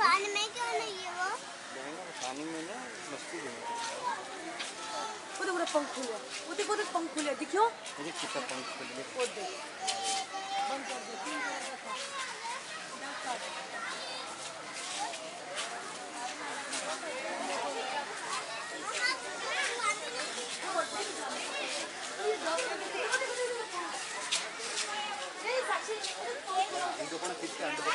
पानी में क्यों नहीं है वो? पानी में ना मस्ती वो देखो ना पंख खुले वो देखो ना पंख खुले देखियो? अरे कितना पंख खुले वो देख। बंद कर दो तीन कलर का था। ना काट इनको पण किती अंतर